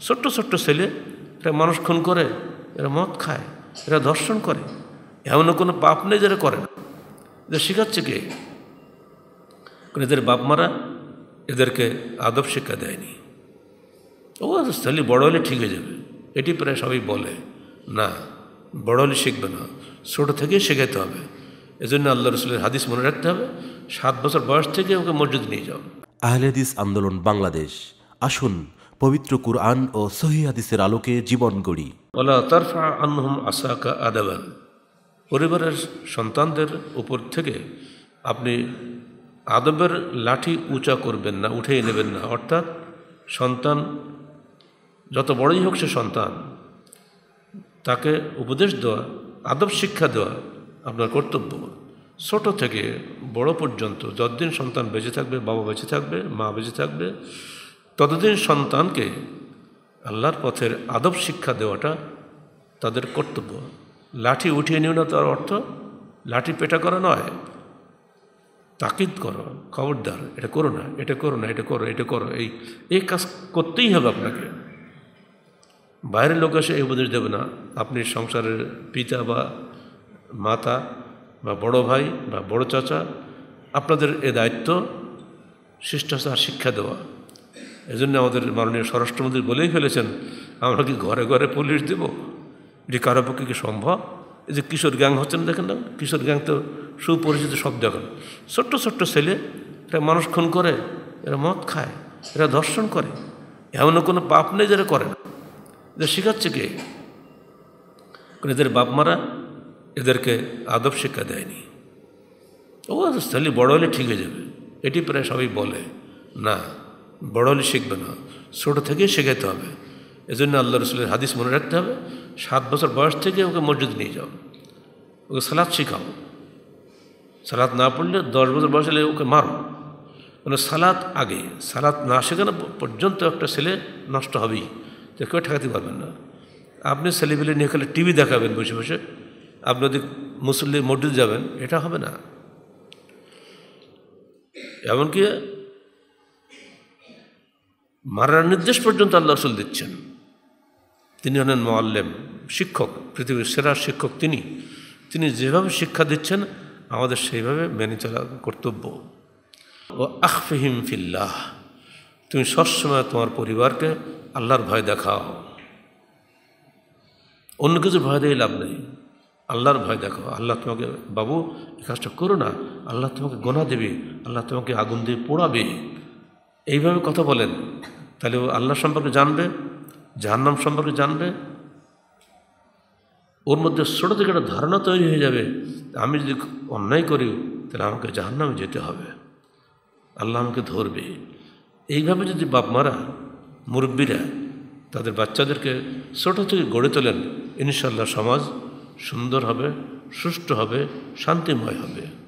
ছোট্ট ছোট্ট ছেলে, এরা মানুষ খুন করে, এরা মদ খায়, এরা ধর্ষণ করে। এমন কোনো পাপ নেই যারা করে না। এদের শেখাচ্ছে কে? এদের বাপ মারা এদেরকে আদব শিক্ষা দেয়নি। ও তাহলে বড় হলে ঠিক হয়ে যাবে। এটি প্রায় সবাই বলে, না, বড় হলে শিখবে না। ছোটো থেকেই শেখাতে হবে। এজন্য আল্লাহ রসুলের হাদিস মনে রাখতে হবে, সাত বছর বয়স থেকে ওকে মসজিদ নিয়ে যাও। আহলেদিস আন্দোলন বাংলাদেশ। আসুন পবিত্র কুরআন ও সহি আলোকে জীবন গড়ি। পরিবারের সন্তানদের উপর থেকে আপনি আদবের লাঠি উঁচা করবেন না উঠেই নেবেন না। অর্থাৎ সন্তান যত বড়ই হোক সে সন্তান, তাকে উপদেশ দেওয়া, আদব শিক্ষা দেওয়া আপনার কর্তব্য। ছোট থেকে বড় পর্যন্ত যতদিন সন্তান বেঁচে থাকবে, বাবা বেঁচে থাকবে, মা বেঁচে থাকবে ততদিন সন্তানকে আল্লাহর পথের আদব শিক্ষা দেওয়াটা তাদের কর্তব্য। লাঠি উঠিয়ে নিও না তার অর্থ, লাঠি পেটা করা নয়। তাকিদ করো, খবরদার, এটা করো না, এটা করো না, এটা করো এটা করো, এই এই কাজ করতেই হবে আপনাকে। বাইরের লোক এসে এই উপদেশ দেবে না, আপনি সংসারের পিতা বা মাতা বা বড় ভাই বা বড় চাচা, আপনাদের এ দায়িত্ব, শিষ্টাচার, শিক্ষা দেওয়া। এজন্য আমাদের মাননীয় স্বরাষ্ট্রমন্ত্রী বলেই ফেলেছেন, আমরা কি ঘরে ঘরে পুলিশ দেব? এটি কারও পক্ষে কি সম্ভব? এই যে কিশোর গ্যাং হচ্ছে না দেখেন না? কিশোর গ্যাং তো সুপরিচিত শব্দ এখন ছোট্ট ছোট্ট ছেলে, এরা মানুষ খুন করে, এরা মদ খায়, এরা ধর্ষণ করে। এমন কোনো পাপ নেই যারা করে না। এদের শেখাচ্ছে কে? এদের বাপ মারা এদেরকে আদব শিক্ষা দেয়নি। ও তাহলে বড় হলে ঠিক হয়ে যাবে। এটি প্রায় সবাই বলে, না। বড় হলে শিখবে না। ছোটো থেকেই শেখাতে হবে। এজন্য আল্লাহ রসুলের হাদিস মনে রাখতে হবে, সাত বছর বয়স থেকে ওকে মসজিদ নিয়ে যাও। ওকে সালাদ শেখাও। সালাদ না পড়লে দশ বছর বয়স হলে ওকে মারো। মানে সালাদ আগে সালাদ না শেখানো পর্যন্ত একটা ছেলে নষ্ট হবেই। তো কেউ ঠেকাতে পারবেন না। আপনি ছেলেপেলে নিয়ে খেলে টিভি দেখাবেন বসে বসে। আপনি যদি মুসল্লি মসজিদ যাবেন, এটা হবে না। এমনকি মারার নির্দেশ পর্যন্ত আল্লাহ রসুল দিচ্ছেন। তিনি হলেন মোয়াল্লেম, শিক্ষক, পৃথিবীর সেরা শিক্ষক তিনি। তিনি যেভাবে শিক্ষা দিচ্ছেন, আমাদের সেইভাবে মেনে চলা কর্তব্য। ও আখফিহিম ফিল্লাহ, তুমি সবসময় তোমার পরিবারকে আল্লাহর ভয় দেখাও। অন্য কিছু ভয় দিয়ে লাভ নেই। আল্লাহর ভয় দেখো আল্লাহ তোমাকে, বাবু, এই কাজটা করো না। আল্লাহ তোমাকে গোনা দেবে। আল্লাহ তোমাকে আগুন দিয়ে পোড়াবে। এইভাবে কথা বলেন। তাহলে ও আল্লাহ সম্পর্কে জানবে, জাহান্নাম সম্পর্কে জানবে। ওর মধ্যে ছোটো থেকে একটা ধারণা তৈরি হয়ে যাবে আমি যদি অন্যায় করি, তাহলে আমাকে জাহান্নামে যেতে হবে। আল্লাহ আমাকে ধরবে। এইভাবে যদি বাপ মারা মুরব্বীরা তাদের বাচ্চাদেরকে ছোটো থেকে গড়ে তোলেন ইনশাল্লাহ সমাজ সুন্দর হবে, সুষ্ঠু হবে, শান্তিময় হবে।